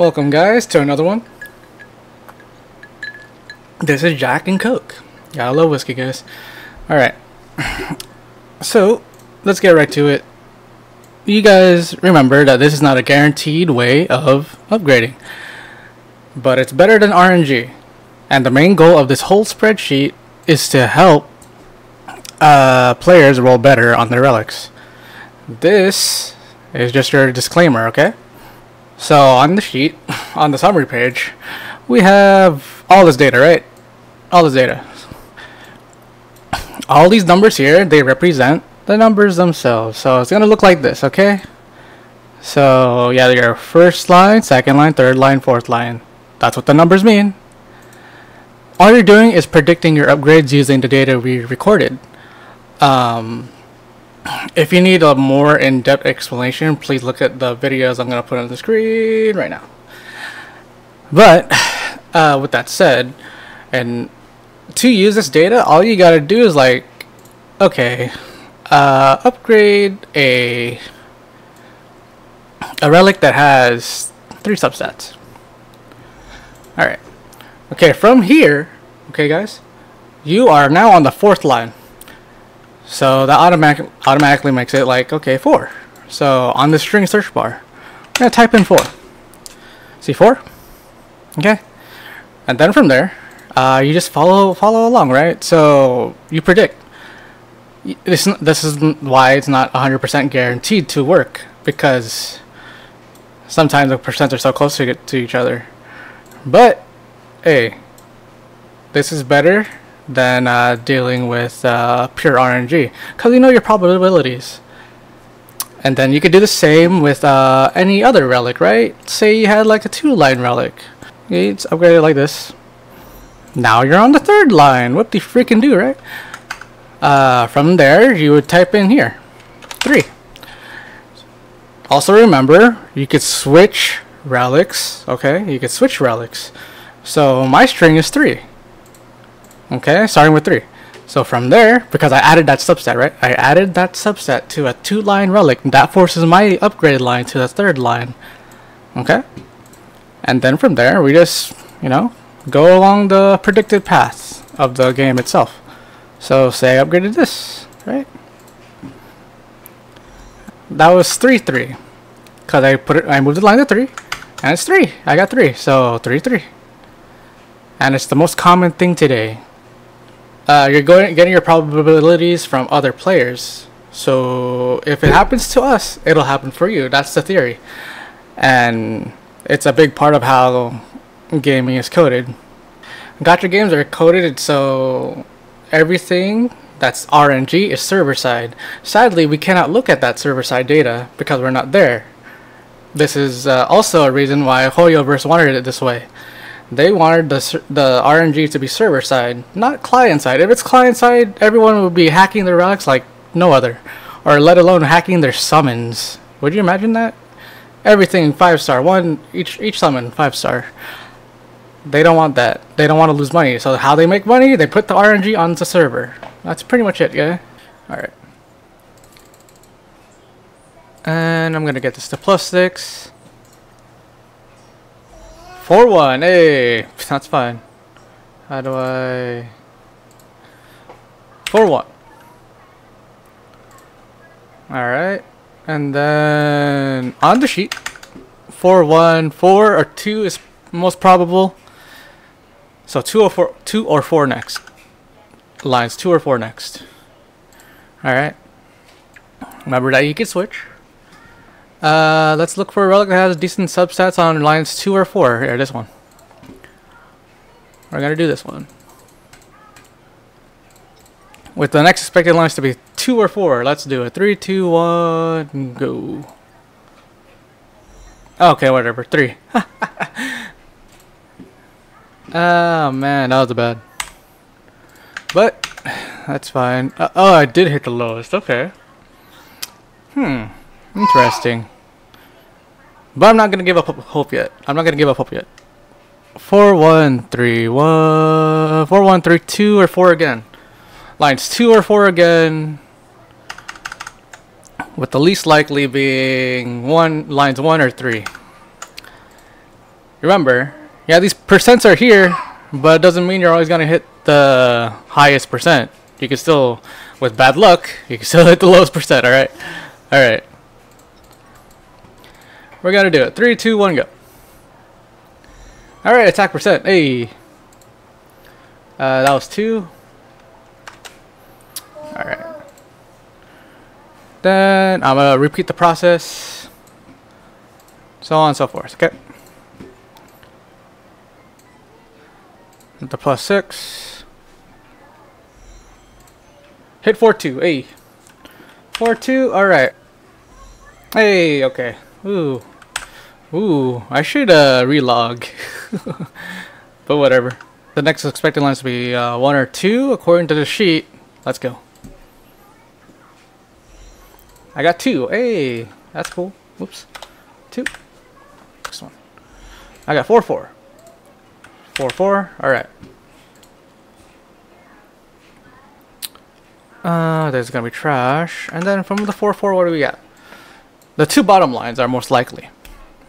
Welcome guys to another one. This is Jack and Coke. Gotta love whiskey guys. Alright. So, let's get right to it. You guys remember that this is not a guaranteed way of upgrading. But it's better than RNG. And the main goal of this whole spreadsheet is to help uh, players roll better on their relics. This is just your disclaimer, okay? So on the sheet, on the summary page, we have all this data, right? All this data. All these numbers here, they represent the numbers themselves. So it's going to look like this, okay? So yeah, your first line, second line, third line, fourth line. That's what the numbers mean. All you're doing is predicting your upgrades using the data we recorded. Um, if you need a more in-depth explanation, please look at the videos I'm going to put on the screen right now. But, uh, with that said, and to use this data, all you got to do is like, okay, uh, upgrade a, a relic that has three substats. Alright. Okay, from here, okay guys, you are now on the fourth line. So that automatic automatically makes it like, okay, 4. So on the string search bar, I'm to type in 4. See 4? Okay. And then from there, uh, you just follow follow along, right? So you predict. This, this is why it's not 100% guaranteed to work, because sometimes the percents are so close to, to each other. But, hey, this is better than uh, dealing with uh, pure RNG because you know your probabilities. And then you could do the same with uh, any other relic, right? Say you had like a two line relic. It's upgraded like this. Now you're on the third line. What the freaking do, right? Uh, from there, you would type in here. Three. Also remember, you could switch relics, okay? You could switch relics. So my string is three. Okay, starting with 3. So from there, because I added that substat, right? I added that substat to a two-line relic. That forces my upgraded line to the third line. Okay? And then from there, we just, you know, go along the predicted path of the game itself. So say I upgraded this, right? That was 3-3. Because I put it, I moved the line to 3. And it's 3. I got 3. So 3-3. And it's the most common thing today uh, you're going getting your probabilities from other players. So if it happens to us, it'll happen for you. That's the theory, and it's a big part of how gaming is coded. Gacha games are coded so everything that's RNG is server side. Sadly, we cannot look at that server side data because we're not there. This is uh, also a reason why Hoyoverse wanted it this way they wanted the the RNG to be server side, not client side. If it's client side, everyone would be hacking their relics like no other, or let alone hacking their summons. Would you imagine that? Everything five star, one each each summon five star. They don't want that. They don't want to lose money. So how they make money? They put the RNG on the server. That's pretty much it, yeah. All right. And I'm gonna get this to plus six. 4-1, hey, that's fine. How do I... 4-1. Alright, and then on the sheet, 4-1, 4 or 2 is most probable. So 2 or 4, 2 or 4 next. Lines 2 or 4 next. Alright. Remember that you can switch. Uh, let's look for a relic that has decent substats on lines 2 or 4. Here, this one. We're going to do this one. With the next expected lines to be 2 or 4, let's do it. 3, 2, 1, go. Okay, whatever. 3. oh, man, that was bad. But, that's fine. Uh, oh, I did hit the lowest. Okay. Hmm. Interesting. But I'm not gonna give up hope yet. I'm not gonna give up hope yet. Four one three one four one three two or four again. Lines two or four again. With the least likely being one lines one or three. remember, yeah, these percents are here, but it doesn't mean you're always gonna hit the highest percent. You can still, with bad luck, you can still hit the lowest percent. All right, all right. We're gonna do it. Three, two, one, go. All right, attack percent. Hey, uh, that was two. All right. Then I'm gonna repeat the process. So on and so forth. Okay. The plus six. Hit four two. Hey. Four two. All right. Hey. Okay. Ooh. Ooh. I should uh relog. but whatever. The next expected lines to be uh, one or two according to the sheet. Let's go. I got two. Hey, that's cool. Whoops. Two. Next one. I got four four. Four four. All right. Uh, there's gonna be trash, and then from the four four, what do we got? The two bottom lines are most likely,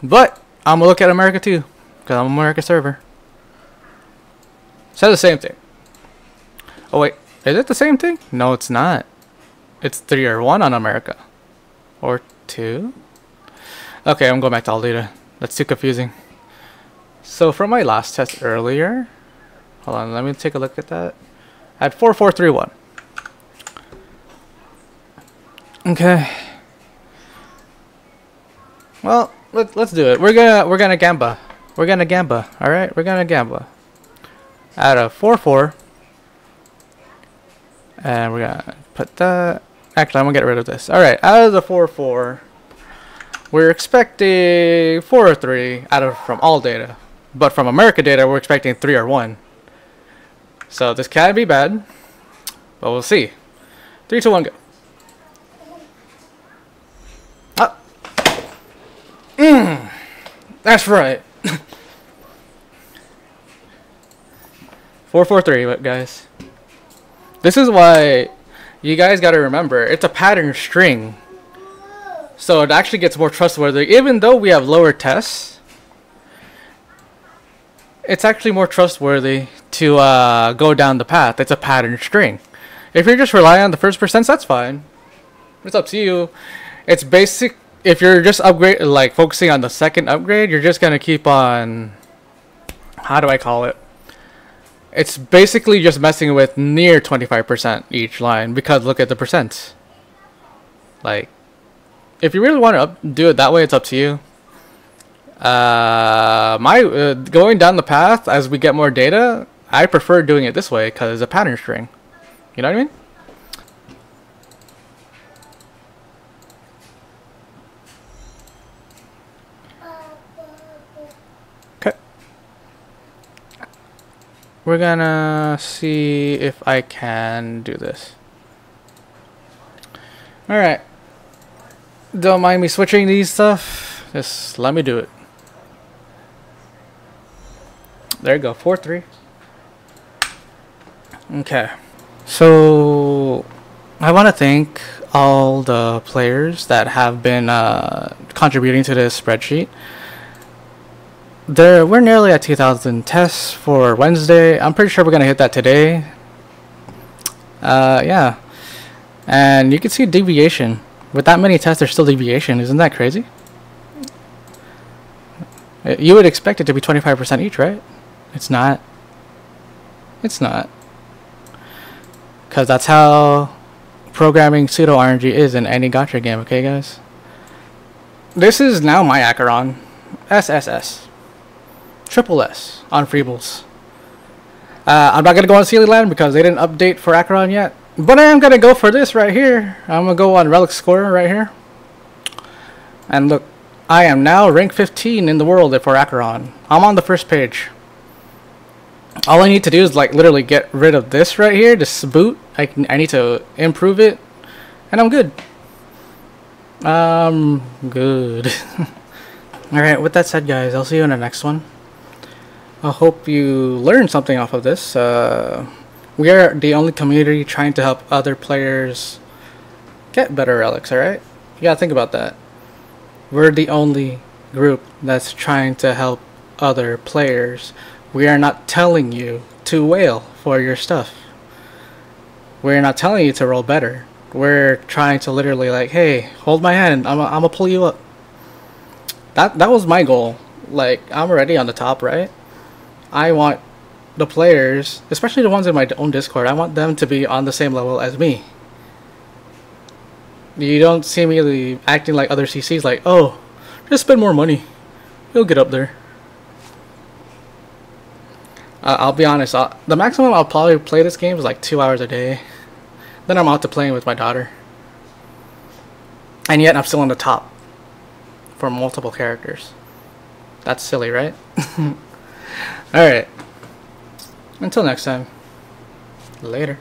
but I'm gonna look at America too, because I'm America server. Says the same thing. Oh wait, is it the same thing? No, it's not. It's three or one on America. Or two? Okay, I'm going back to all data. That's too confusing. So from my last test earlier, hold on, let me take a look at that. I had 4431. Okay. Well, let, let's do it. We're gonna we're gonna gamba. We're gonna gamba. All right, we're gonna gamba. Out of four four, and we're gonna put that. Actually, I'm gonna get rid of this. All right, out of the four four, we're expecting four or three out of from all data, but from America data, we're expecting three or one. So this can be bad, but we'll see. Three, one, go. That's right. 443, guys. This is why you guys got to remember it's a pattern string. So it actually gets more trustworthy. Even though we have lower tests, it's actually more trustworthy to uh, go down the path. It's a pattern string. If you're just relying on the first percents, that's fine. It's up to you. It's basic if you're just upgrade like focusing on the second upgrade, you're just gonna keep on. How do I call it? It's basically just messing with near 25% each line because look at the percent. Like, if you really want to do it that way, it's up to you. Uh, my uh, going down the path as we get more data, I prefer doing it this way because it's a pattern string. You know what I mean? We're gonna see if I can do this. Alright. Don't mind me switching these stuff. Just let me do it. There you go, 4-3. Okay. So, I want to thank all the players that have been uh, contributing to this spreadsheet there we're nearly at 2000 tests for Wednesday. I'm pretty sure we're gonna hit that today. Uh, yeah, and you can see deviation. With that many tests, there's still deviation. Isn't that crazy? You would expect it to be 25% each, right? It's not. It's not. Because that's how programming pseudo RNG is in any gacha game, okay, guys? This is now my Acheron. SSS triple S on Fribbels. Uh, I'm not going to go on Seeleland because they didn't update for Acheron yet. But I am going to go for this right here. I'm going to go on Relic Score right here. And look, I am now rank 15 in the world for Acheron. I'm on the first page. All I need to do is like literally get rid of this right here, this boot. I, I need to improve it. And I'm good. Um, good. Alright, with that said guys, I'll see you in the next one. I hope you learned something off of this. Uh, we are the only community trying to help other players get better relics, alright? You gotta think about that. We're the only group that's trying to help other players. We are not telling you to whale for your stuff. We're not telling you to roll better. We're trying to literally like, hey, hold my hand. I'm I'm gonna pull you up. That that was my goal. Like I'm already on the top, right? I want the players, especially the ones in my own Discord, I want them to be on the same level as me. You don't see me acting like other CCs, like, oh, just spend more money. You'll get up there. Uh, I'll be honest, I'll, the maximum I'll probably play this game is like two hours a day. Then I'm out to playing with my daughter. And yet I'm still on the top for multiple characters. That's silly, right? Alright. Until next time. Later.